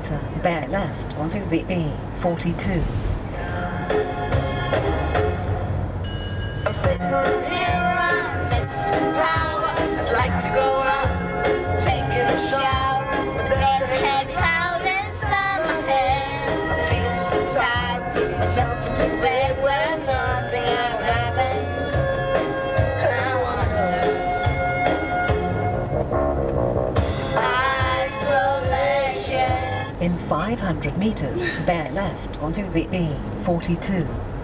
kilometre, bear left onto the A42. I'm sitting here on missing power. I'd like to go out, taking a shower, but there's a cloud inside my head. I feel so tired, myself into bed In 500 metres, bear left onto the A42.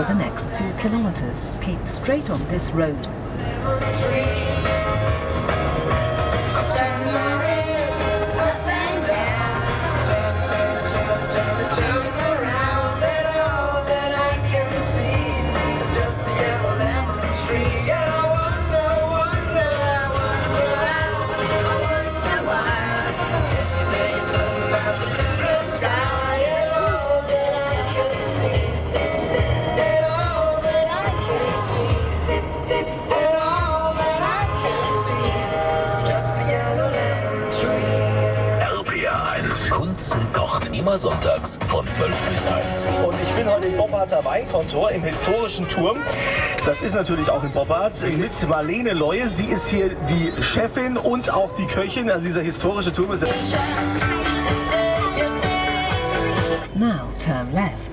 For the next two kilometres, keep straight on this road. Immer sonntags von 12 bis 1. Und ich bin heute im Bobbarter Weinkontor im historischen Turm. Das ist natürlich auch in Bobbart mit Marlene Leue. Sie ist hier die Chefin und auch die Köchin. Also dieser historische Turm ist Now, turn left.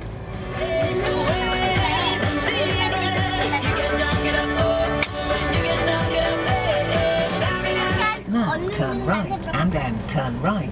Now, turn right, and then turn right.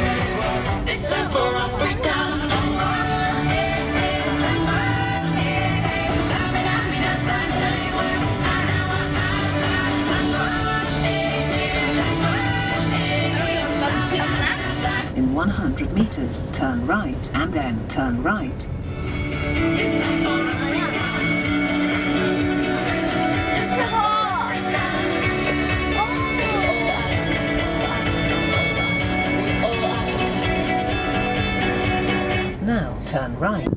100 metres, turn right, and then turn right. Now, turn right.